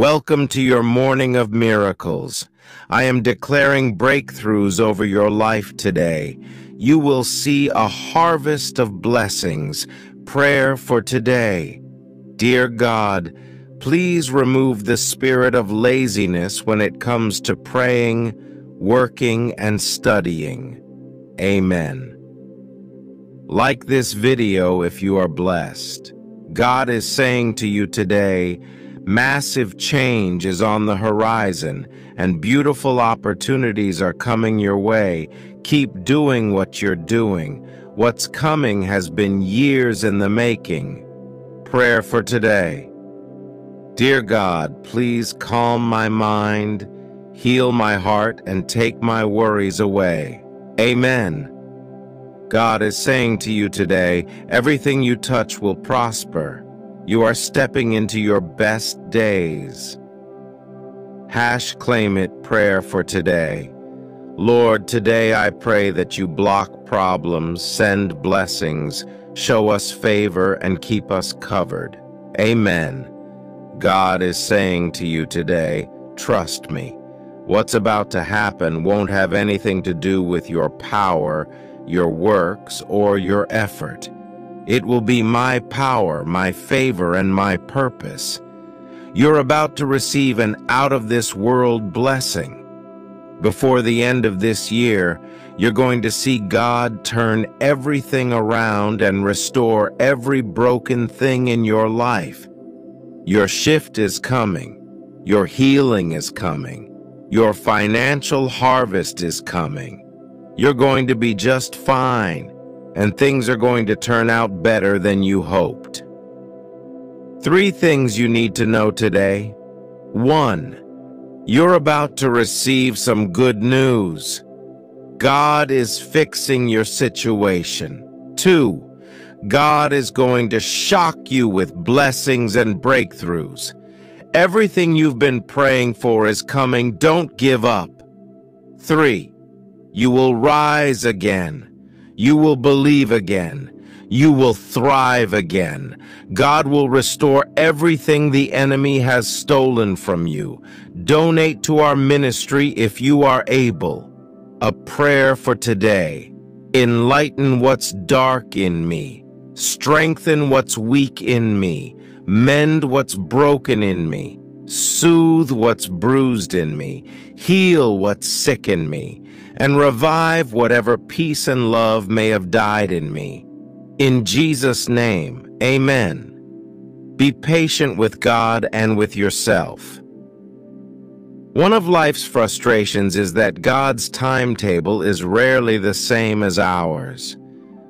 Welcome to your morning of miracles. I am declaring breakthroughs over your life today. You will see a harvest of blessings. Prayer for today. Dear God, please remove the spirit of laziness when it comes to praying, working, and studying. Amen. Like this video if you are blessed. God is saying to you today, massive change is on the horizon and beautiful opportunities are coming your way. Keep doing what you're doing. What's coming has been years in the making. Prayer for today. Dear God, please calm my mind, heal my heart, and take my worries away. Amen. God is saying to you today, everything you touch will prosper. You are stepping into your best days. Hash claim it prayer for today. Lord, today I pray that you block problems, send blessings, show us favor, and keep us covered. Amen. God is saying to you today, trust me. What's about to happen won't have anything to do with your power, your works, or your effort. It will be my power, my favor, and my purpose. You're about to receive an out-of-this-world blessing. Before the end of this year, you're going to see God turn everything around and restore every broken thing in your life. Your shift is coming. Your healing is coming. Your financial harvest is coming. You're going to be just fine, and things are going to turn out better than you hoped. Three things you need to know today. One, you're about to receive some good news. God is fixing your situation. Two, God is going to shock you with blessings and breakthroughs. Everything you've been praying for is coming. Don't give up. Three, you will rise again. You will believe again. You will thrive again. God will restore everything the enemy has stolen from you. Donate to our ministry if you are able. A prayer for today. Enlighten what's dark in me. Strengthen what's weak in me. Mend what's broken in me. Soothe what's bruised in me. Heal what's sick in me and revive whatever peace and love may have died in me. In Jesus' name, amen. Be patient with God and with yourself. One of life's frustrations is that God's timetable is rarely the same as ours.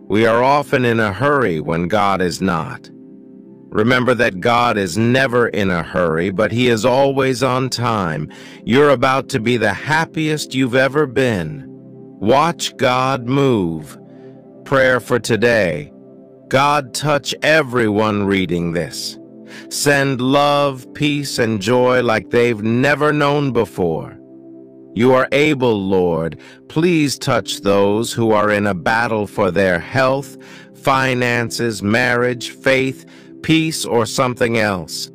We are often in a hurry when God is not. Remember that God is never in a hurry, but He is always on time. You're about to be the happiest you've ever been. Watch God move. Prayer for today. God touch everyone reading this. Send love, peace, and joy like they've never known before. You are able, Lord. Please touch those who are in a battle for their health, finances, marriage, faith, peace, or something else.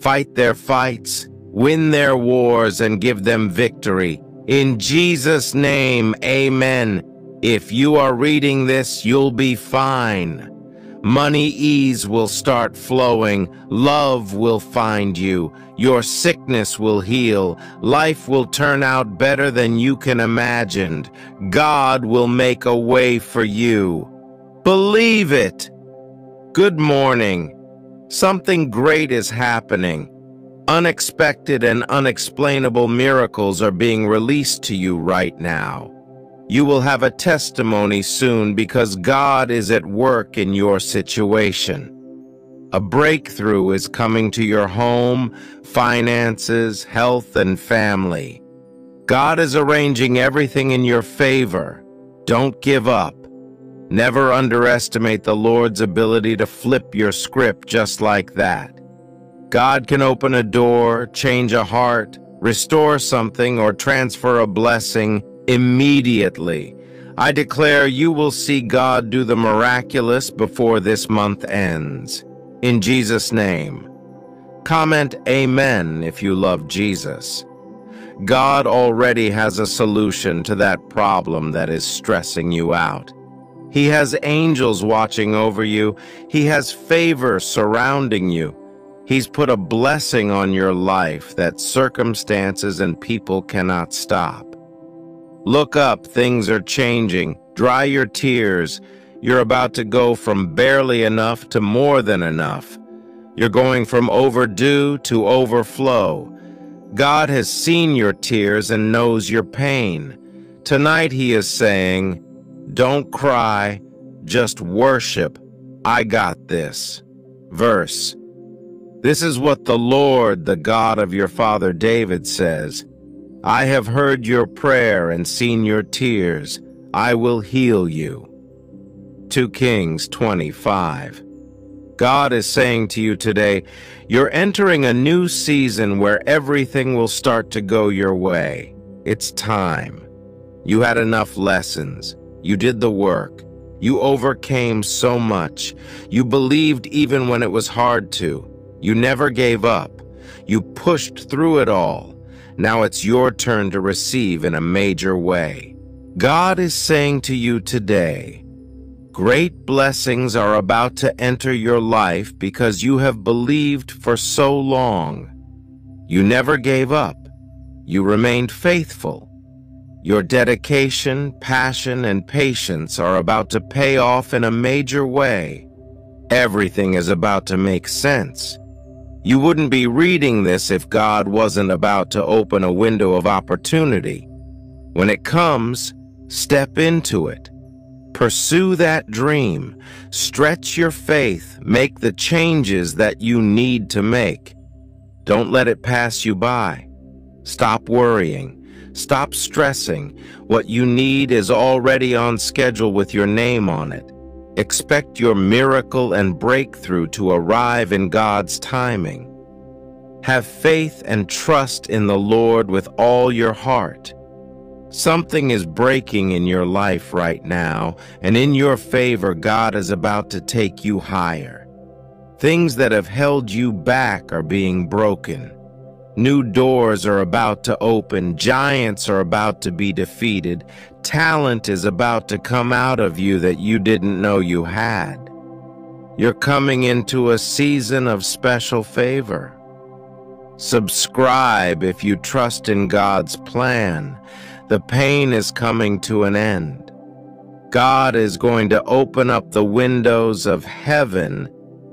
Fight their fights, win their wars, and give them victory. In Jesus' name, amen. If you are reading this, you'll be fine. Money ease will start flowing. Love will find you. Your sickness will heal. Life will turn out better than you can imagine. God will make a way for you. Believe it. Good morning. Something great is happening. Unexpected and unexplainable miracles are being released to you right now. You will have a testimony soon because God is at work in your situation. A breakthrough is coming to your home, finances, health, and family. God is arranging everything in your favor. Don't give up. Never underestimate the Lord's ability to flip your script just like that. God can open a door, change a heart, restore something, or transfer a blessing immediately. I declare you will see God do the miraculous before this month ends. In Jesus' name. Comment Amen if you love Jesus. God already has a solution to that problem that is stressing you out. He has angels watching over you. He has favor surrounding you. He's put a blessing on your life that circumstances and people cannot stop. Look up, things are changing. Dry your tears. You're about to go from barely enough to more than enough. You're going from overdue to overflow. God has seen your tears and knows your pain. Tonight he is saying, don't cry, just worship. I got this. Verse. This is what the Lord, the God of your father David says. I have heard your prayer and seen your tears. I will heal you. 2 Kings 25 God is saying to you today, you're entering a new season where everything will start to go your way. It's time. You had enough lessons. You did the work. You overcame so much. You believed even when it was hard to. You never gave up. You pushed through it all. Now it's your turn to receive in a major way. God is saying to you today, Great blessings are about to enter your life because you have believed for so long. You never gave up. You remained faithful. Your dedication, passion, and patience are about to pay off in a major way. Everything is about to make sense. You wouldn't be reading this if God wasn't about to open a window of opportunity. When it comes, step into it. Pursue that dream. Stretch your faith. Make the changes that you need to make. Don't let it pass you by. Stop worrying. Stop stressing. What you need is already on schedule with your name on it. Expect your miracle and breakthrough to arrive in God's timing. Have faith and trust in the Lord with all your heart. Something is breaking in your life right now, and in your favor, God is about to take you higher. Things that have held you back are being broken. New doors are about to open, giants are about to be defeated, talent is about to come out of you that you didn't know you had. You're coming into a season of special favor. Subscribe if you trust in God's plan the pain is coming to an end. God is going to open up the windows of heaven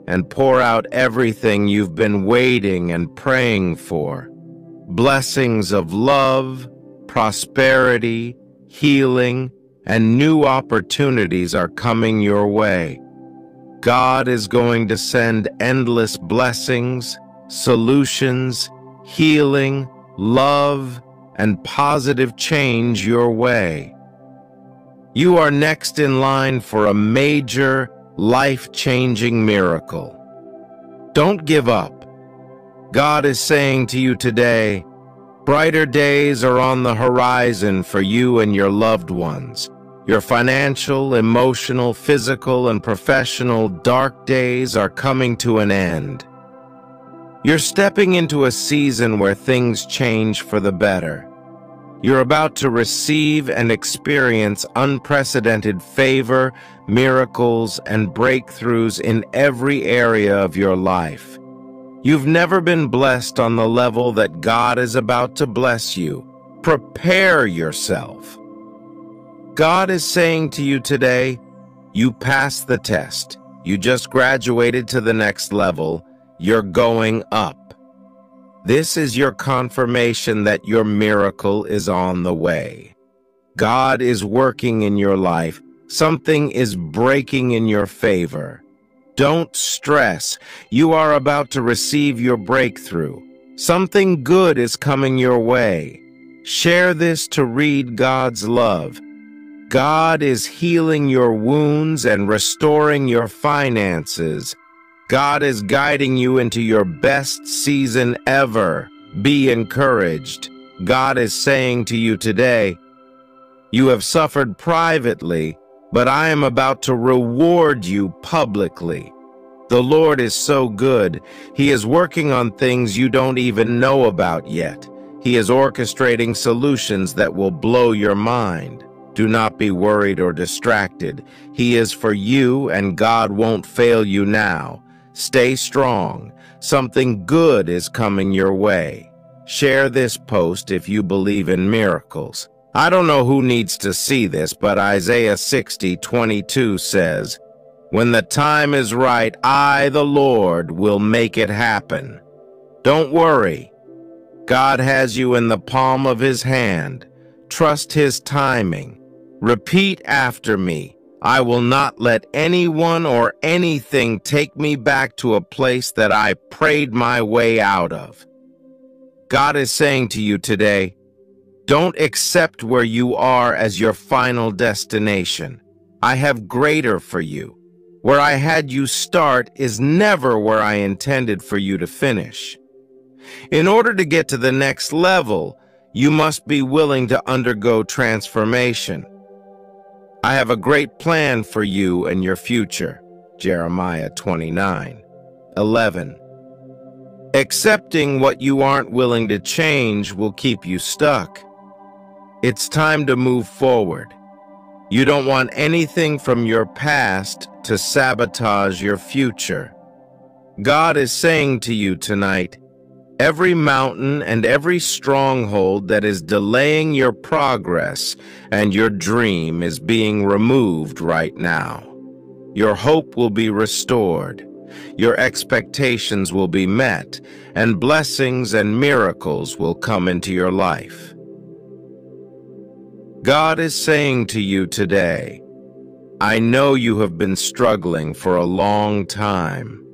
and pour out everything you've been waiting and praying for. Blessings of love, prosperity, healing, and new opportunities are coming your way. God is going to send endless blessings, solutions, healing, love, and positive change your way. You are next in line for a major, life-changing miracle. Don't give up. God is saying to you today, brighter days are on the horizon for you and your loved ones. Your financial, emotional, physical, and professional dark days are coming to an end. You're stepping into a season where things change for the better. You're about to receive and experience unprecedented favor, miracles, and breakthroughs in every area of your life. You've never been blessed on the level that God is about to bless you. Prepare yourself. God is saying to you today, you passed the test. You just graduated to the next level. You're going up. This is your confirmation that your miracle is on the way. God is working in your life. Something is breaking in your favor. Don't stress. You are about to receive your breakthrough. Something good is coming your way. Share this to read God's love. God is healing your wounds and restoring your finances. God is guiding you into your best season ever. Be encouraged. God is saying to you today, You have suffered privately, but I am about to reward you publicly. The Lord is so good. He is working on things you don't even know about yet. He is orchestrating solutions that will blow your mind. Do not be worried or distracted. He is for you and God won't fail you now. Stay strong. Something good is coming your way. Share this post if you believe in miracles. I don't know who needs to see this, but Isaiah 60, 22 says, When the time is right, I, the Lord, will make it happen. Don't worry. God has you in the palm of his hand. Trust his timing. Repeat after me. I will not let anyone or anything take me back to a place that I prayed my way out of. God is saying to you today, don't accept where you are as your final destination. I have greater for you. Where I had you start is never where I intended for you to finish. In order to get to the next level, you must be willing to undergo transformation. I have a great plan for you and your future. Jeremiah 29, 11. Accepting what you aren't willing to change will keep you stuck. It's time to move forward. You don't want anything from your past to sabotage your future. God is saying to you tonight, every mountain and every stronghold that is delaying your progress and your dream is being removed right now. Your hope will be restored. Your expectations will be met, and blessings and miracles will come into your life. God is saying to you today, I know you have been struggling for a long time,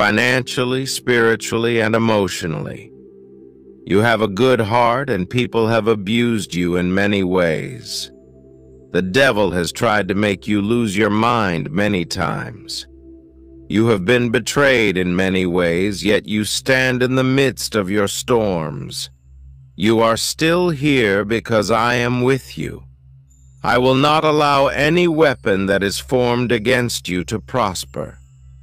financially, spiritually, and emotionally. You have a good heart and people have abused you in many ways. The devil has tried to make you lose your mind many times. You have been betrayed in many ways, yet you stand in the midst of your storms. You are still here because I am with you. I will not allow any weapon that is formed against you to prosper.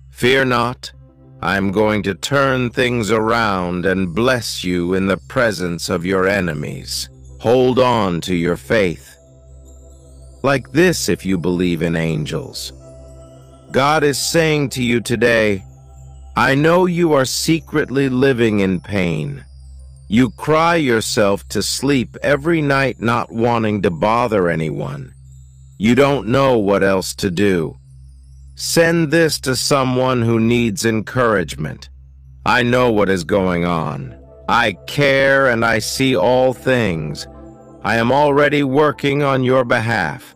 Fear not, I am going to turn things around and bless you in the presence of your enemies. Hold on to your faith. Like this if you believe in angels. God is saying to you today, I know you are secretly living in pain. You cry yourself to sleep every night not wanting to bother anyone. You don't know what else to do. Send this to someone who needs encouragement. I know what is going on. I care and I see all things. I am already working on your behalf.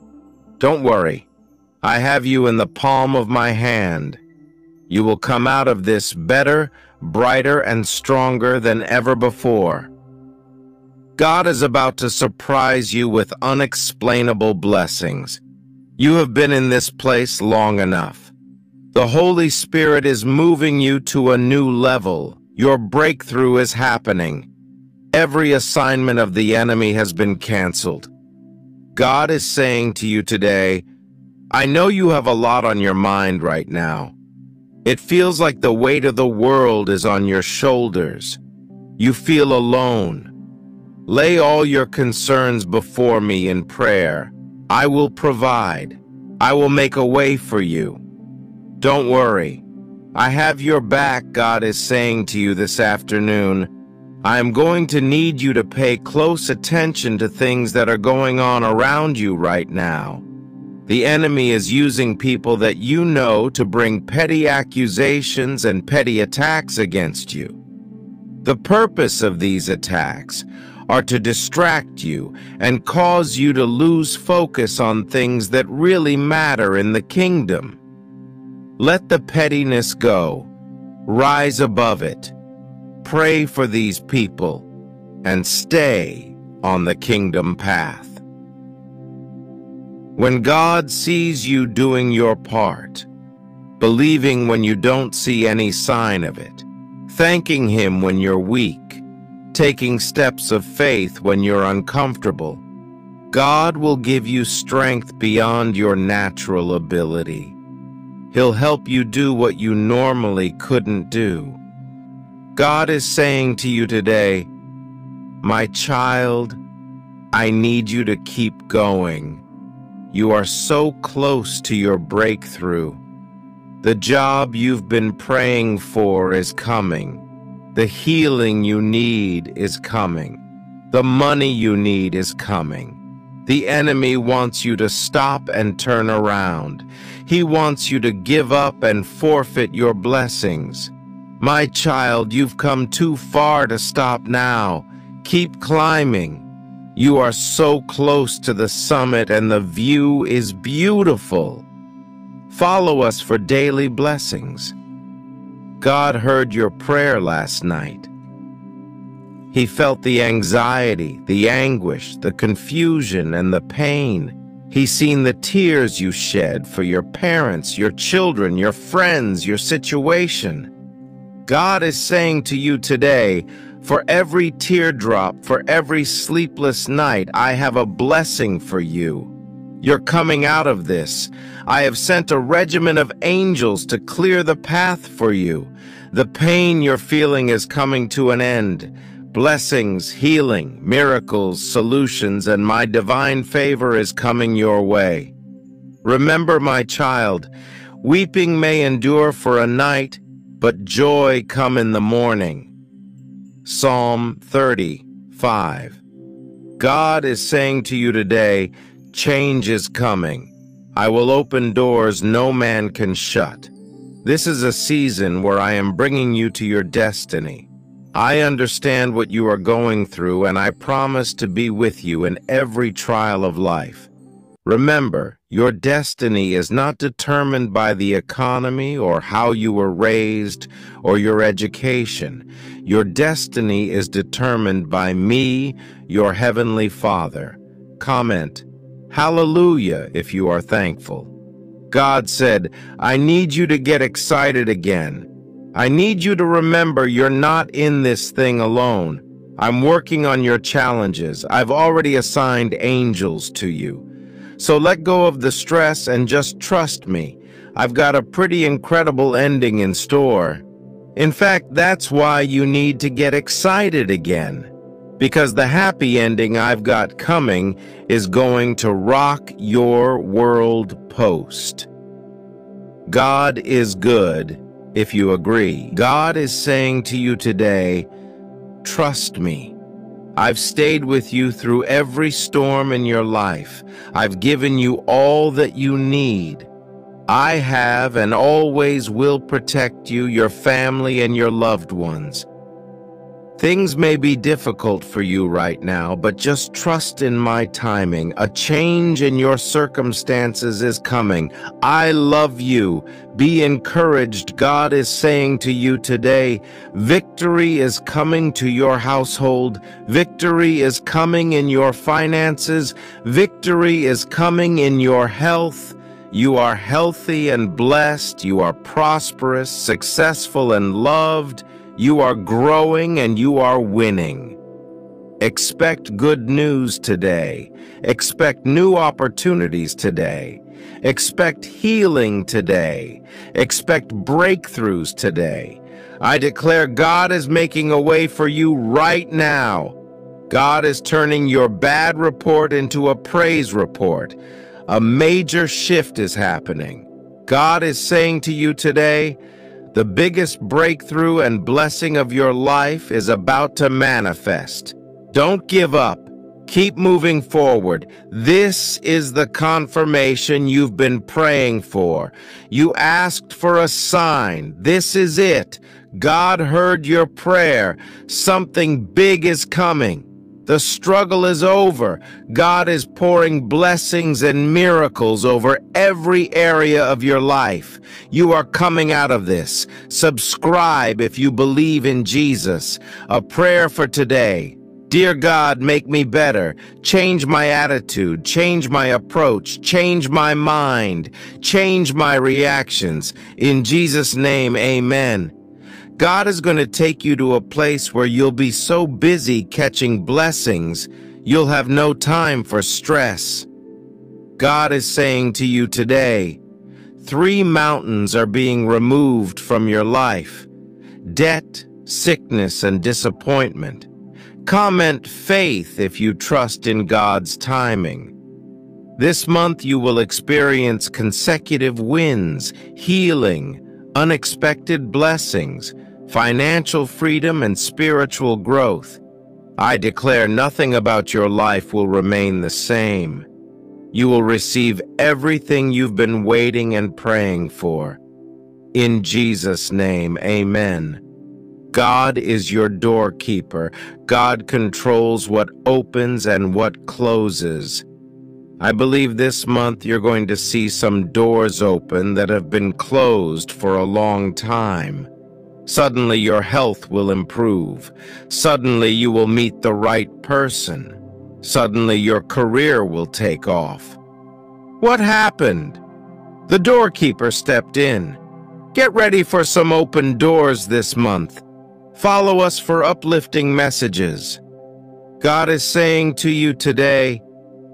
Don't worry. I have you in the palm of my hand. You will come out of this better, brighter and stronger than ever before. God is about to surprise you with unexplainable blessings. You have been in this place long enough. The Holy Spirit is moving you to a new level. Your breakthrough is happening. Every assignment of the enemy has been canceled. God is saying to you today, I know you have a lot on your mind right now. It feels like the weight of the world is on your shoulders. You feel alone. Lay all your concerns before me in prayer. I will provide. I will make a way for you. Don't worry. I have your back, God is saying to you this afternoon. I am going to need you to pay close attention to things that are going on around you right now. The enemy is using people that you know to bring petty accusations and petty attacks against you. The purpose of these attacks are to distract you and cause you to lose focus on things that really matter in the kingdom. Let the pettiness go. Rise above it. Pray for these people and stay on the kingdom path. When God sees you doing your part, believing when you don't see any sign of it, thanking Him when you're weak, taking steps of faith when you're uncomfortable, God will give you strength beyond your natural ability. He'll help you do what you normally couldn't do. God is saying to you today, My child, I need you to keep going. You are so close to your breakthrough. The job you've been praying for is coming. The healing you need is coming. The money you need is coming. The enemy wants you to stop and turn around. He wants you to give up and forfeit your blessings. My child, you've come too far to stop now. Keep climbing. You are so close to the summit and the view is beautiful. Follow us for daily blessings. God heard your prayer last night. He felt the anxiety, the anguish, the confusion, and the pain. He's seen the tears you shed for your parents, your children, your friends, your situation. God is saying to you today, for every teardrop, for every sleepless night, I have a blessing for you. You're coming out of this. I have sent a regiment of angels to clear the path for you. The pain you're feeling is coming to an end. Blessings, healing, miracles, solutions, and my divine favor is coming your way. Remember, my child, weeping may endure for a night, but joy come in the morning. Psalm 35. God is saying to you today, change is coming. I will open doors no man can shut. This is a season where I am bringing you to your destiny. I understand what you are going through, and I promise to be with you in every trial of life. Remember, your destiny is not determined by the economy or how you were raised or your education. Your destiny is determined by me, your heavenly Father. Comment, Hallelujah, if you are thankful. God said, I need you to get excited again. I need you to remember you're not in this thing alone. I'm working on your challenges. I've already assigned angels to you. So let go of the stress and just trust me. I've got a pretty incredible ending in store. In fact, that's why you need to get excited again. Because the happy ending I've got coming is going to rock your world post. God is good, if you agree. God is saying to you today, trust me. I've stayed with you through every storm in your life. I've given you all that you need. I have and always will protect you, your family, and your loved ones. Things may be difficult for you right now, but just trust in my timing. A change in your circumstances is coming. I love you. Be encouraged. God is saying to you today, victory is coming to your household. Victory is coming in your finances. Victory is coming in your health. You are healthy and blessed. You are prosperous, successful, and loved. You are growing and you are winning. Expect good news today. Expect new opportunities today. Expect healing today. Expect breakthroughs today. I declare God is making a way for you right now. God is turning your bad report into a praise report. A major shift is happening. God is saying to you today, the biggest breakthrough and blessing of your life is about to manifest. Don't give up. Keep moving forward. This is the confirmation you've been praying for. You asked for a sign. This is it. God heard your prayer. Something big is coming. The struggle is over. God is pouring blessings and miracles over every area of your life. You are coming out of this. Subscribe if you believe in Jesus. A prayer for today. Dear God, make me better. Change my attitude, change my approach, change my mind, change my reactions. In Jesus' name, amen. God is going to take you to a place where you'll be so busy catching blessings, you'll have no time for stress. God is saying to you today, Three mountains are being removed from your life. Debt, sickness, and disappointment. Comment faith if you trust in God's timing. This month you will experience consecutive wins, healing, unexpected blessings, financial freedom, and spiritual growth. I declare nothing about your life will remain the same. You will receive everything you've been waiting and praying for. In Jesus' name, amen. God is your doorkeeper. God controls what opens and what closes. I believe this month you're going to see some doors open that have been closed for a long time. Suddenly your health will improve. Suddenly you will meet the right person. Suddenly your career will take off. What happened? The doorkeeper stepped in. Get ready for some open doors this month. Follow us for uplifting messages. God is saying to you today,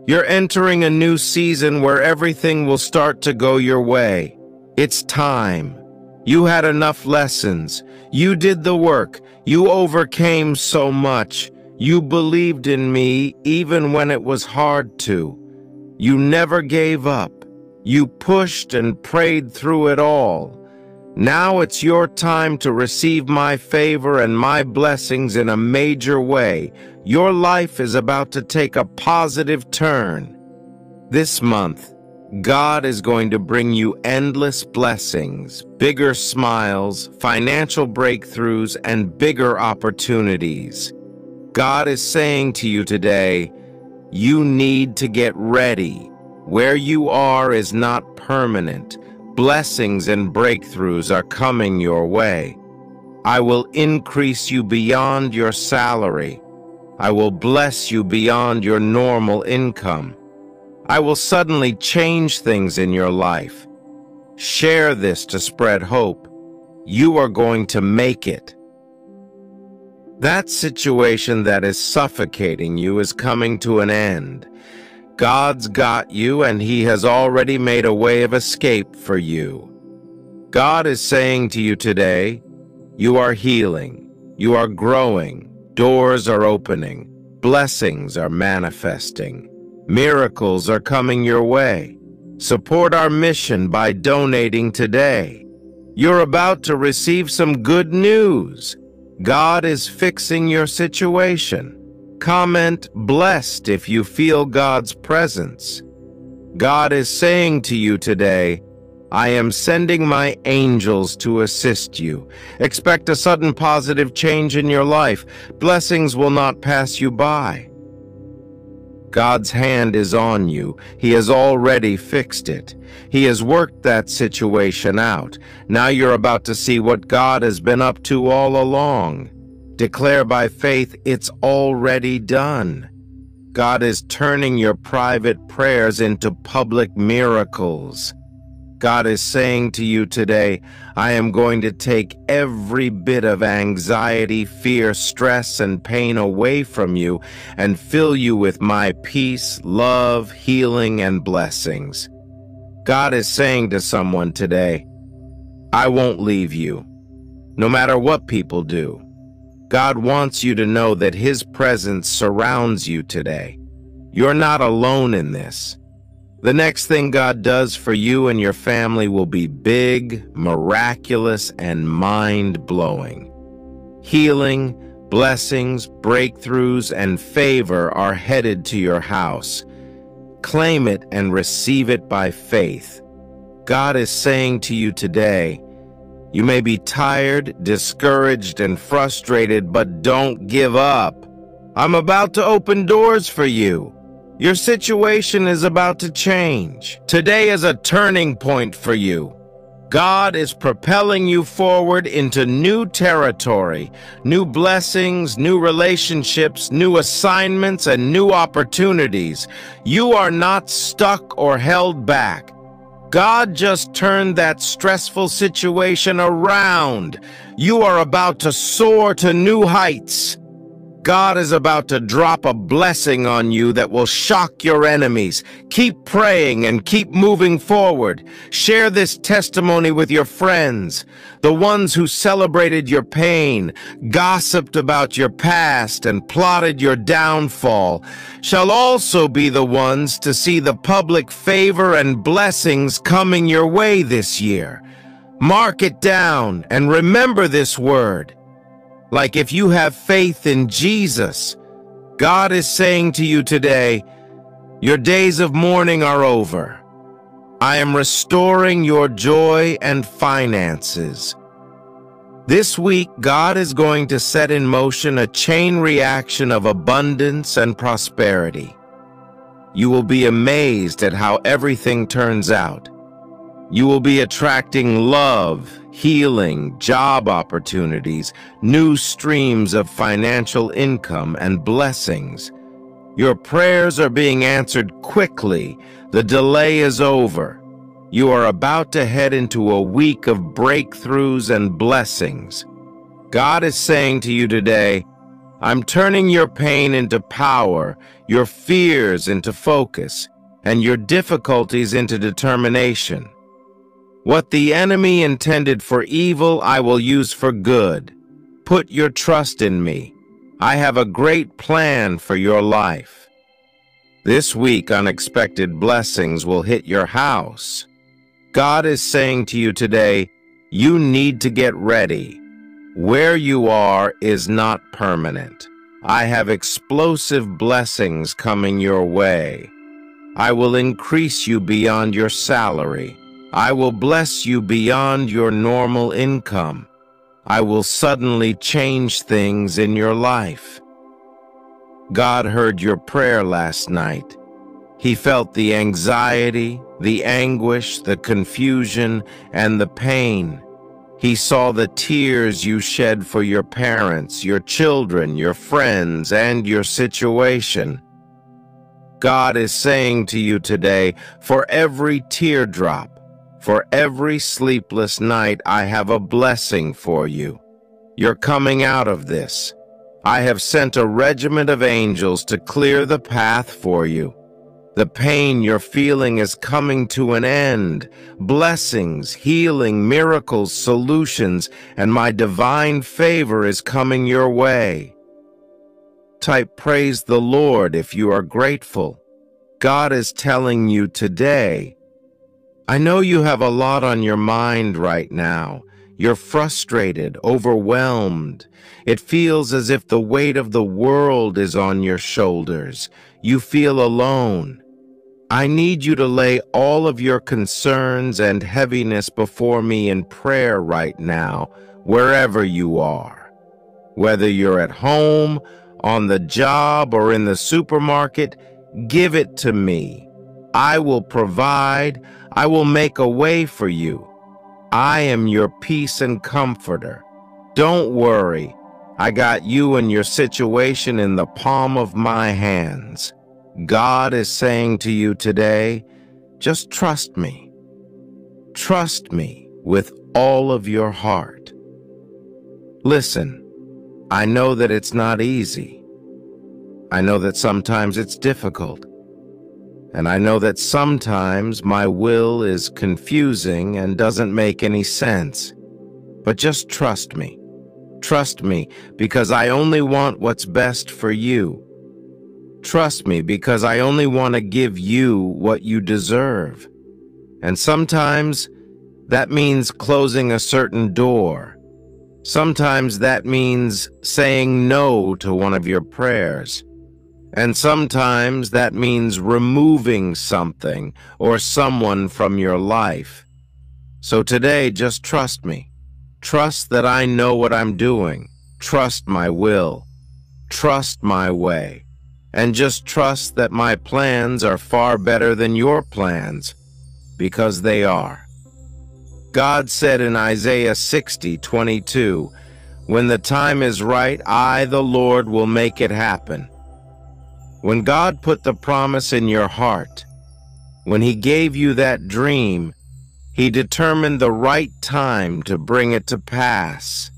you're entering a new season where everything will start to go your way. It's time. You had enough lessons. You did the work. You overcame so much. You believed in me even when it was hard to. You never gave up. You pushed and prayed through it all. Now it's your time to receive my favor and my blessings in a major way. Your life is about to take a positive turn. This month, God is going to bring you endless blessings, bigger smiles, financial breakthroughs, and bigger opportunities. God is saying to you today, you need to get ready. Where you are is not permanent. Blessings and breakthroughs are coming your way. I will increase you beyond your salary. I will bless you beyond your normal income. I will suddenly change things in your life. Share this to spread hope. You are going to make it. That situation that is suffocating you is coming to an end. God's got you and he has already made a way of escape for you. God is saying to you today, you are healing, you are growing, doors are opening, blessings are manifesting, miracles are coming your way. Support our mission by donating today. You're about to receive some good news. God is fixing your situation. Comment blessed if you feel God's presence. God is saying to you today, I am sending my angels to assist you. Expect a sudden positive change in your life. Blessings will not pass you by. God's hand is on you. He has already fixed it. He has worked that situation out. Now you're about to see what God has been up to all along. Declare by faith it's already done. God is turning your private prayers into public miracles. God is saying to you today, I am going to take every bit of anxiety, fear, stress, and pain away from you and fill you with my peace, love, healing, and blessings. God is saying to someone today, I won't leave you, no matter what people do. God wants you to know that His presence surrounds you today. You're not alone in this. The next thing God does for you and your family will be big, miraculous, and mind-blowing. Healing, blessings, breakthroughs, and favor are headed to your house. Claim it and receive it by faith. God is saying to you today, you may be tired, discouraged, and frustrated, but don't give up. I'm about to open doors for you. Your situation is about to change. Today is a turning point for you. God is propelling you forward into new territory, new blessings, new relationships, new assignments, and new opportunities. You are not stuck or held back. God just turned that stressful situation around. You are about to soar to new heights. God is about to drop a blessing on you that will shock your enemies. Keep praying and keep moving forward. Share this testimony with your friends, the ones who celebrated your pain, gossiped about your past, and plotted your downfall, shall also be the ones to see the public favor and blessings coming your way this year. Mark it down and remember this word. Like if you have faith in Jesus, God is saying to you today, your days of mourning are over. I am restoring your joy and finances. This week, God is going to set in motion a chain reaction of abundance and prosperity. You will be amazed at how everything turns out. You will be attracting love, healing, job opportunities, new streams of financial income and blessings. Your prayers are being answered quickly. The delay is over. You are about to head into a week of breakthroughs and blessings. God is saying to you today, I'm turning your pain into power, your fears into focus, and your difficulties into determination. What the enemy intended for evil, I will use for good. Put your trust in me. I have a great plan for your life. This week, unexpected blessings will hit your house. God is saying to you today, you need to get ready. Where you are is not permanent. I have explosive blessings coming your way. I will increase you beyond your salary. I will bless you beyond your normal income. I will suddenly change things in your life. God heard your prayer last night. He felt the anxiety, the anguish, the confusion, and the pain. He saw the tears you shed for your parents, your children, your friends, and your situation. God is saying to you today, for every teardrop, for every sleepless night I have a blessing for you. You're coming out of this. I have sent a regiment of angels to clear the path for you. The pain you're feeling is coming to an end. Blessings, healing, miracles, solutions, and my divine favor is coming your way. Type praise the Lord if you are grateful. God is telling you today I know you have a lot on your mind right now. You're frustrated, overwhelmed. It feels as if the weight of the world is on your shoulders. You feel alone. I need you to lay all of your concerns and heaviness before me in prayer right now, wherever you are. Whether you're at home, on the job, or in the supermarket, give it to me. I will provide. I will make a way for you. I am your peace and comforter. Don't worry. I got you and your situation in the palm of my hands. God is saying to you today, just trust me. Trust me with all of your heart. Listen, I know that it's not easy. I know that sometimes it's difficult. And I know that sometimes my will is confusing and doesn't make any sense. But just trust me. Trust me because I only want what's best for you. Trust me because I only want to give you what you deserve. And sometimes that means closing a certain door. Sometimes that means saying no to one of your prayers. And sometimes that means removing something or someone from your life. So today, just trust me. Trust that I know what I'm doing. Trust my will. Trust my way. And just trust that my plans are far better than your plans, because they are. God said in Isaiah 60, 22, When the time is right, I, the Lord, will make it happen. When God put the promise in your heart, when He gave you that dream, He determined the right time to bring it to pass.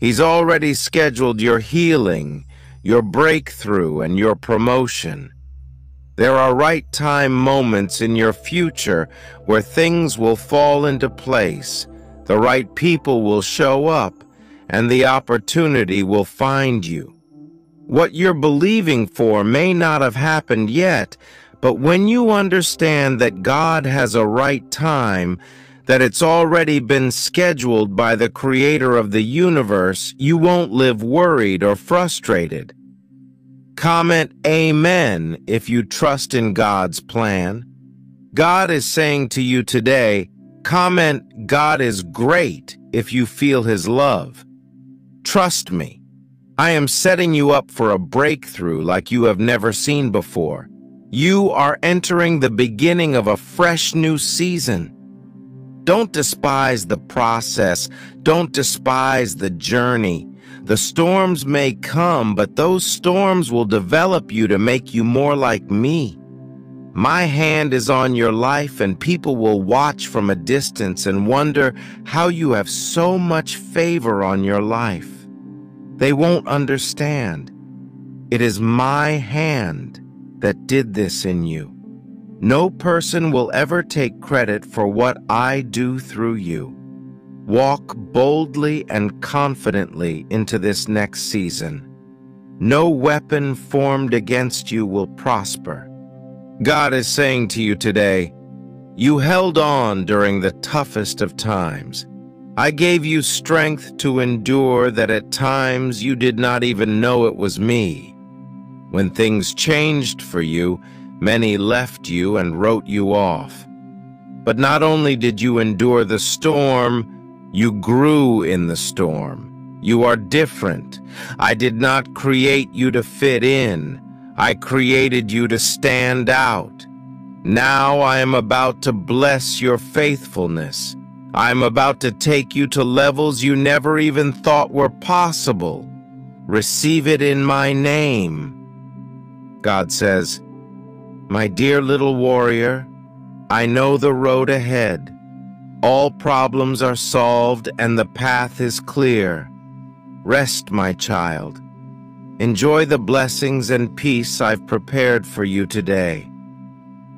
He's already scheduled your healing, your breakthrough, and your promotion. There are right time moments in your future where things will fall into place, the right people will show up, and the opportunity will find you. What you're believing for may not have happened yet, but when you understand that God has a right time, that it's already been scheduled by the creator of the universe, you won't live worried or frustrated. Comment Amen if you trust in God's plan. God is saying to you today, comment God is great if you feel His love. Trust me, I am setting you up for a breakthrough like you have never seen before. You are entering the beginning of a fresh new season. Don't despise the process. Don't despise the journey. The storms may come, but those storms will develop you to make you more like me. My hand is on your life, and people will watch from a distance and wonder how you have so much favor on your life. They won't understand. It is my hand that did this in you. No person will ever take credit for what I do through you. Walk boldly and confidently into this next season. No weapon formed against you will prosper. God is saying to you today, you held on during the toughest of times. I gave you strength to endure that at times you did not even know it was me. When things changed for you, many left you and wrote you off. But not only did you endure the storm, you grew in the storm. You are different. I did not create you to fit in. I created you to stand out. Now I am about to bless your faithfulness. I am about to take you to levels you never even thought were possible. Receive it in my name. God says, My dear little warrior, I know the road ahead. All problems are solved and the path is clear. Rest, my child. Enjoy the blessings and peace I've prepared for you today.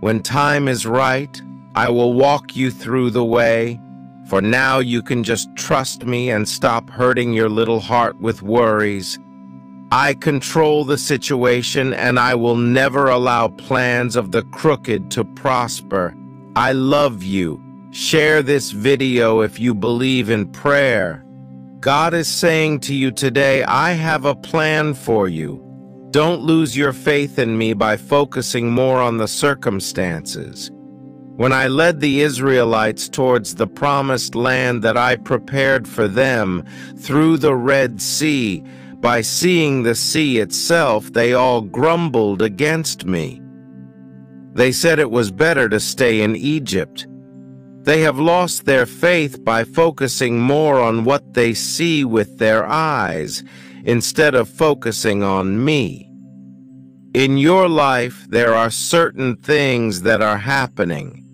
When time is right, I will walk you through the way, for now you can just trust me and stop hurting your little heart with worries. I control the situation and I will never allow plans of the crooked to prosper. I love you Share this video if you believe in prayer. God is saying to you today, I have a plan for you. Don't lose your faith in me by focusing more on the circumstances. When I led the Israelites towards the promised land that I prepared for them through the Red Sea, by seeing the sea itself, they all grumbled against me. They said it was better to stay in Egypt. They have lost their faith by focusing more on what they see with their eyes instead of focusing on me. In your life, there are certain things that are happening.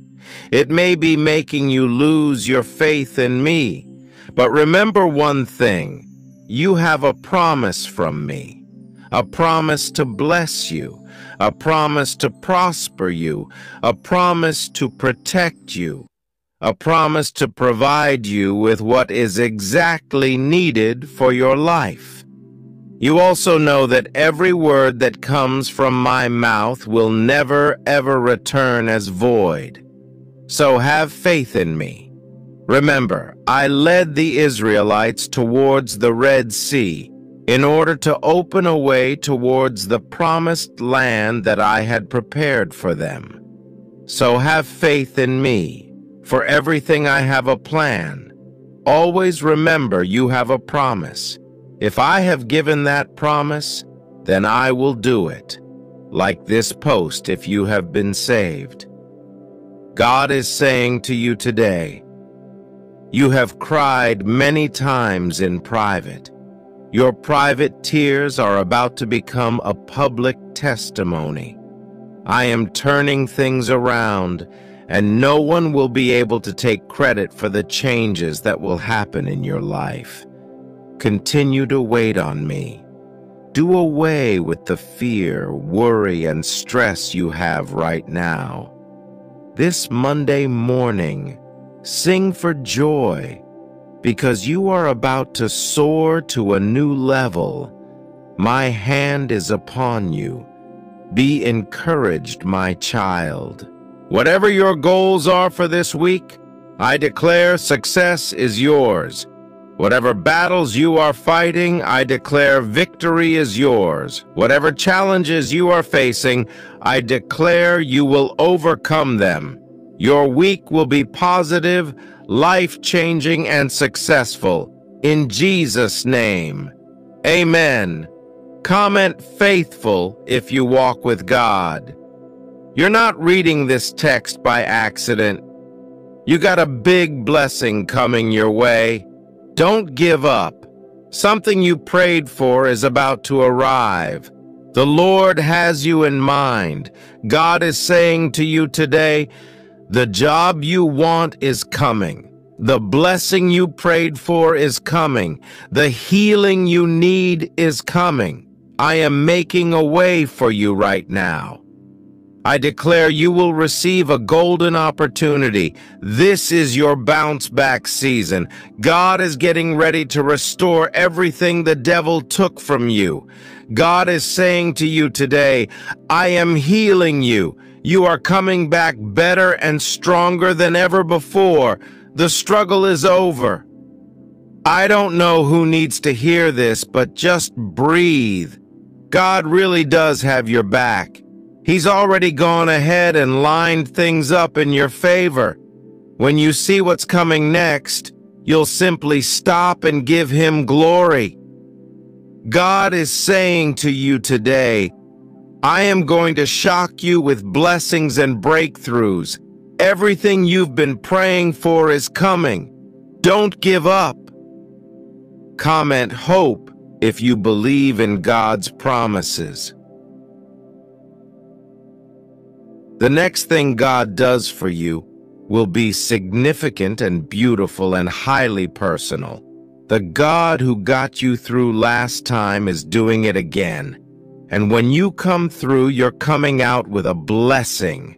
It may be making you lose your faith in me, but remember one thing. You have a promise from me, a promise to bless you, a promise to prosper you, a promise to protect you, a promise to provide you with what is exactly needed for your life. You also know that every word that comes from my mouth will never ever return as void. So have faith in me. Remember, I led the Israelites towards the Red Sea in order to open a way towards the promised land that I had prepared for them. So have faith in me for everything I have a plan. Always remember you have a promise. If I have given that promise, then I will do it. Like this post if you have been saved. God is saying to you today, you have cried many times in private. Your private tears are about to become a public testimony. I am turning things around and no one will be able to take credit for the changes that will happen in your life. Continue to wait on me. do away with the fear, worry, and stress you have right now. This Monday morning, sing for joy because you are about to soar to a new level. My hand is upon you. Be encouraged, my child. Whatever your goals are for this week, I declare success is yours. Whatever battles you are fighting, I declare victory is yours. Whatever challenges you are facing, I declare you will overcome them. Your week will be positive, life-changing, and successful. In Jesus' name, amen. Comment faithful if you walk with God. You're not reading this text by accident. You got a big blessing coming your way. Don't give up. Something you prayed for is about to arrive. The Lord has you in mind. God is saying to you today, the job you want is coming. The blessing you prayed for is coming. The healing you need is coming. I am making a way for you right now. I declare you will receive a golden opportunity. This is your bounce back season. God is getting ready to restore everything the devil took from you. God is saying to you today, I am healing you. You are coming back better and stronger than ever before. The struggle is over. I don't know who needs to hear this, but just breathe. God really does have your back. He's already gone ahead and lined things up in your favor. When you see what's coming next, you'll simply stop and give him glory. God is saying to you today, I am going to shock you with blessings and breakthroughs. Everything you've been praying for is coming. Don't give up. Comment hope if you believe in God's promises. The next thing God does for you will be significant and beautiful and highly personal. The God who got you through last time is doing it again. And when you come through, you're coming out with a blessing.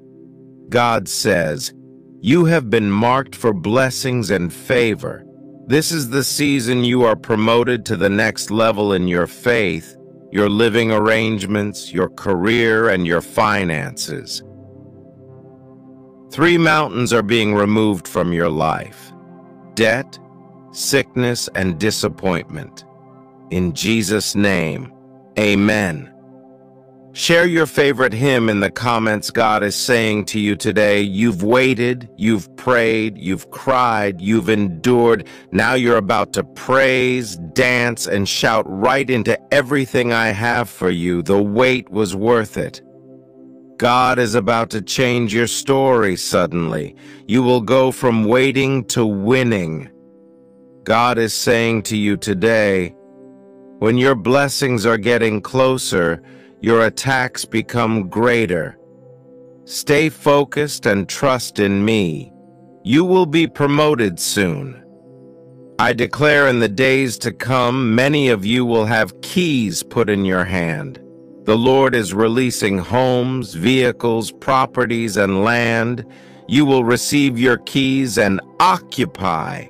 God says, You have been marked for blessings and favor. This is the season you are promoted to the next level in your faith, your living arrangements, your career, and your finances. Three mountains are being removed from your life. Debt, sickness, and disappointment. In Jesus' name, amen. Share your favorite hymn in the comments God is saying to you today. You've waited, you've prayed, you've cried, you've endured. Now you're about to praise, dance, and shout right into everything I have for you. The wait was worth it. God is about to change your story suddenly. You will go from waiting to winning. God is saying to you today, when your blessings are getting closer, your attacks become greater. Stay focused and trust in me. You will be promoted soon. I declare in the days to come, many of you will have keys put in your hand. The Lord is releasing homes, vehicles, properties, and land. You will receive your keys and occupy.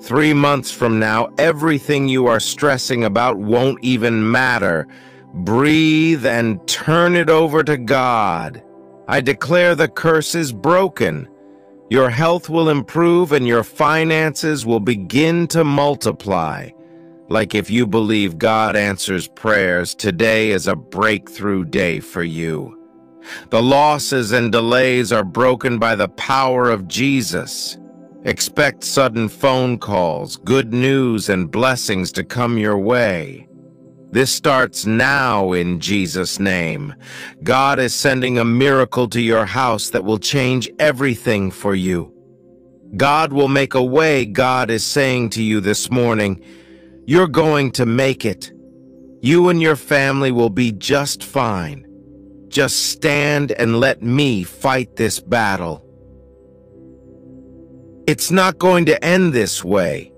Three months from now, everything you are stressing about won't even matter. Breathe and turn it over to God. I declare the curse is broken. Your health will improve and your finances will begin to multiply. Like if you believe God answers prayers, today is a breakthrough day for you. The losses and delays are broken by the power of Jesus. Expect sudden phone calls, good news, and blessings to come your way. This starts now in Jesus' name. God is sending a miracle to your house that will change everything for you. God will make a way, God is saying to you this morning. You're going to make it. You and your family will be just fine. Just stand and let me fight this battle. It's not going to end this way.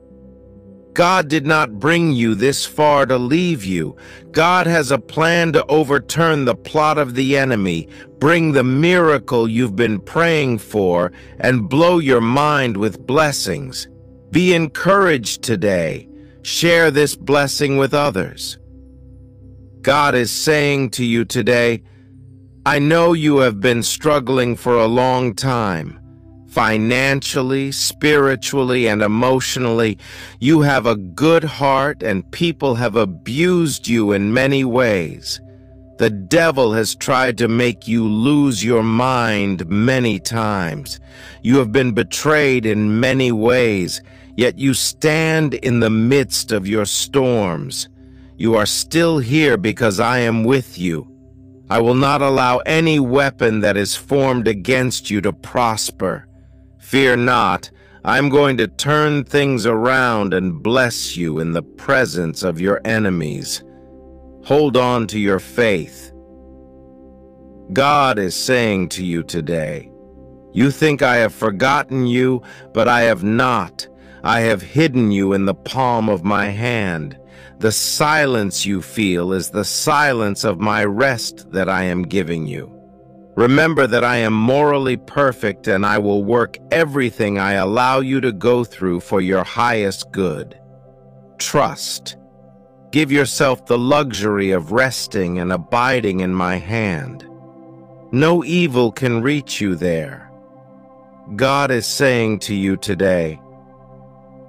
God did not bring you this far to leave you. God has a plan to overturn the plot of the enemy, bring the miracle you've been praying for, and blow your mind with blessings. Be encouraged today. Share this blessing with others. God is saying to you today, I know you have been struggling for a long time. Financially, spiritually, and emotionally, you have a good heart and people have abused you in many ways. The devil has tried to make you lose your mind many times. You have been betrayed in many ways, yet you stand in the midst of your storms. You are still here because I am with you. I will not allow any weapon that is formed against you to prosper. Fear not, I'm going to turn things around and bless you in the presence of your enemies. Hold on to your faith. God is saying to you today, You think I have forgotten you, but I have not. I have hidden you in the palm of my hand. The silence you feel is the silence of my rest that I am giving you. Remember that I am morally perfect and I will work everything I allow you to go through for your highest good. Trust. Give yourself the luxury of resting and abiding in my hand. No evil can reach you there. God is saying to you today,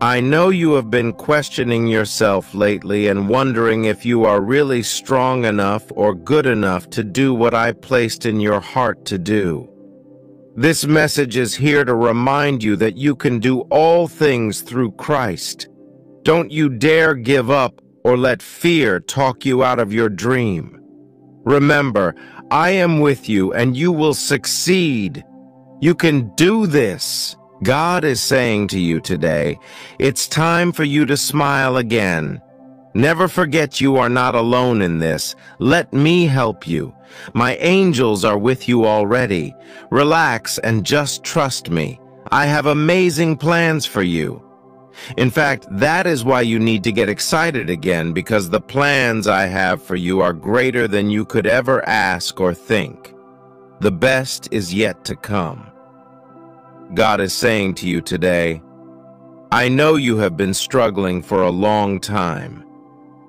I know you have been questioning yourself lately and wondering if you are really strong enough or good enough to do what I placed in your heart to do. This message is here to remind you that you can do all things through Christ. Don't you dare give up or let fear talk you out of your dream. Remember, I am with you and you will succeed. You can do this. God is saying to you today, it's time for you to smile again. Never forget you are not alone in this. Let me help you. My angels are with you already. Relax and just trust me. I have amazing plans for you. In fact, that is why you need to get excited again because the plans I have for you are greater than you could ever ask or think. The best is yet to come. God is saying to you today, I know you have been struggling for a long time.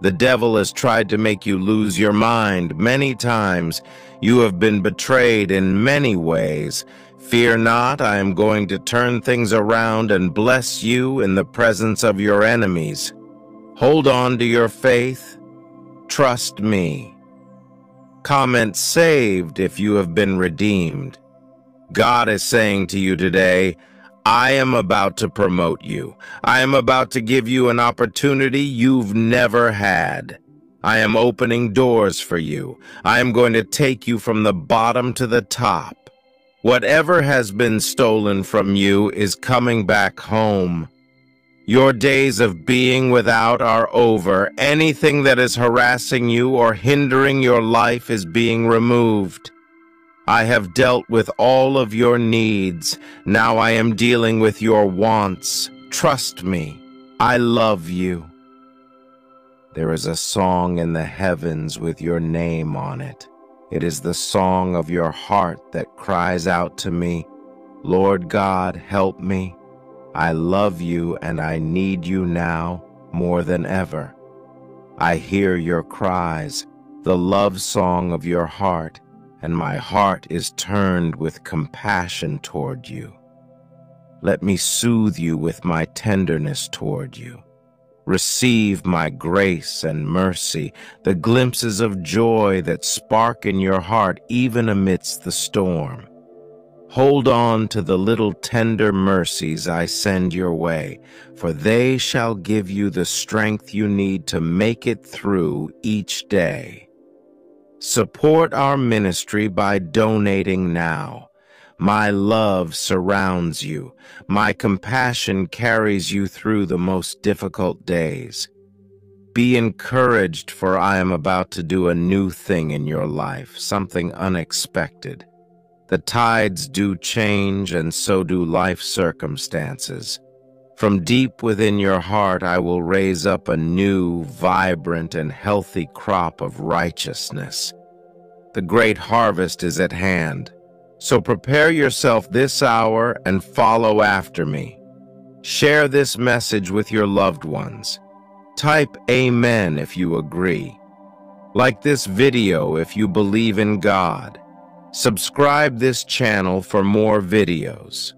The devil has tried to make you lose your mind many times. You have been betrayed in many ways. Fear not, I am going to turn things around and bless you in the presence of your enemies. Hold on to your faith. Trust me. Comment saved if you have been redeemed. God is saying to you today, I am about to promote you. I am about to give you an opportunity you've never had. I am opening doors for you. I am going to take you from the bottom to the top. Whatever has been stolen from you is coming back home. Your days of being without are over. Anything that is harassing you or hindering your life is being removed. I have dealt with all of your needs. Now I am dealing with your wants. Trust me. I love you. There is a song in the heavens with your name on it. It is the song of your heart that cries out to me, Lord God, help me. I love you and I need you now more than ever. I hear your cries, the love song of your heart and my heart is turned with compassion toward you. Let me soothe you with my tenderness toward you. Receive my grace and mercy, the glimpses of joy that spark in your heart even amidst the storm. Hold on to the little tender mercies I send your way, for they shall give you the strength you need to make it through each day. Support our ministry by donating now. My love surrounds you. My compassion carries you through the most difficult days. Be encouraged, for I am about to do a new thing in your life, something unexpected. The tides do change, and so do life circumstances. From deep within your heart, I will raise up a new, vibrant, and healthy crop of righteousness. The great harvest is at hand. So prepare yourself this hour and follow after me. Share this message with your loved ones. Type Amen if you agree. Like this video if you believe in God. Subscribe this channel for more videos.